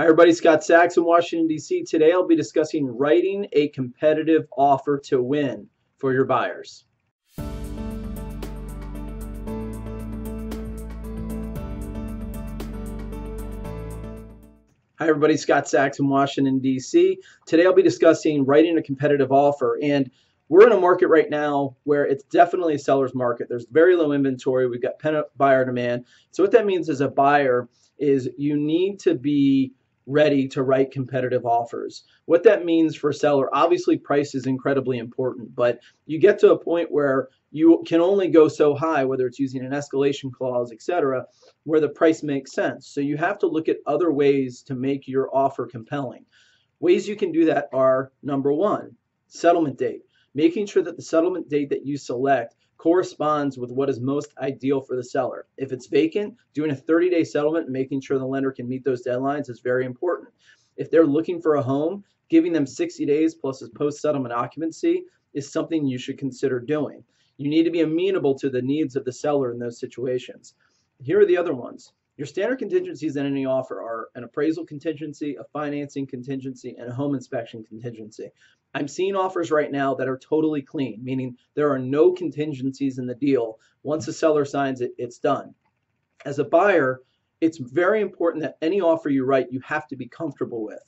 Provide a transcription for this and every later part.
Hi, everybody. Scott Sachs in Washington, D.C. Today I'll be discussing writing a competitive offer to win for your buyers. Hi, everybody. Scott Sachs in Washington, D.C. Today I'll be discussing writing a competitive offer. And we're in a market right now where it's definitely a seller's market. There's very low inventory. We've got buyer demand. So, what that means as a buyer is you need to be ready to write competitive offers. What that means for a seller, obviously price is incredibly important, but you get to a point where you can only go so high, whether it's using an escalation clause, etc., where the price makes sense. So you have to look at other ways to make your offer compelling. Ways you can do that are number one, settlement date. Making sure that the settlement date that you select corresponds with what is most ideal for the seller. If it's vacant, doing a 30 day settlement and making sure the lender can meet those deadlines is very important. If they're looking for a home, giving them 60 days plus a post settlement occupancy is something you should consider doing. You need to be amenable to the needs of the seller in those situations. Here are the other ones. Your standard contingencies in any offer are an appraisal contingency, a financing contingency, and a home inspection contingency. I'm seeing offers right now that are totally clean, meaning there are no contingencies in the deal. Once the seller signs it, it's done. As a buyer, it's very important that any offer you write, you have to be comfortable with.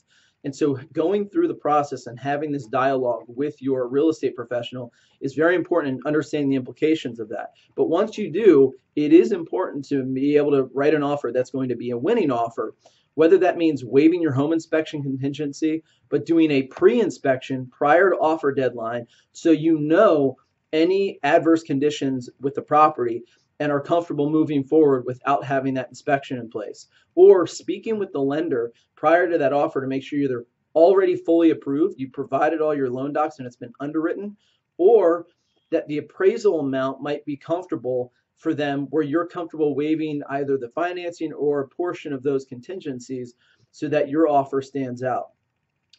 And so going through the process and having this dialogue with your real estate professional is very important in understanding the implications of that. But once you do, it is important to be able to write an offer that's going to be a winning offer, whether that means waiving your home inspection contingency, but doing a pre-inspection prior to offer deadline so you know any adverse conditions with the property and are comfortable moving forward without having that inspection in place. Or speaking with the lender prior to that offer to make sure you're already fully approved, you provided all your loan docs and it's been underwritten, or that the appraisal amount might be comfortable for them where you're comfortable waiving either the financing or a portion of those contingencies so that your offer stands out.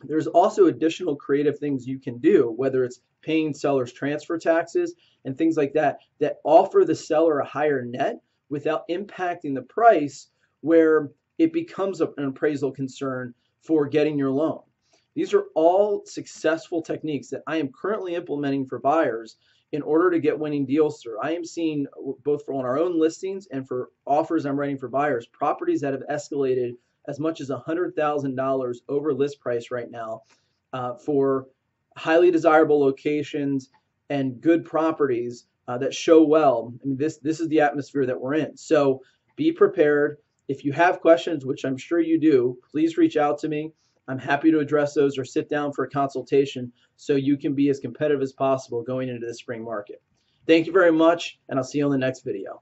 There's also additional creative things you can do, whether it's paying sellers transfer taxes and things like that, that offer the seller a higher net without impacting the price where it becomes an appraisal concern for getting your loan. These are all successful techniques that I am currently implementing for buyers in order to get winning deals through. I am seeing both for on our own listings and for offers I'm writing for buyers, properties that have escalated as much as $100,000 over list price right now uh, for highly desirable locations and good properties uh, that show well. I mean, this this is the atmosphere that we're in. So be prepared. If you have questions, which I'm sure you do, please reach out to me. I'm happy to address those or sit down for a consultation so you can be as competitive as possible going into the spring market. Thank you very much, and I'll see you on the next video.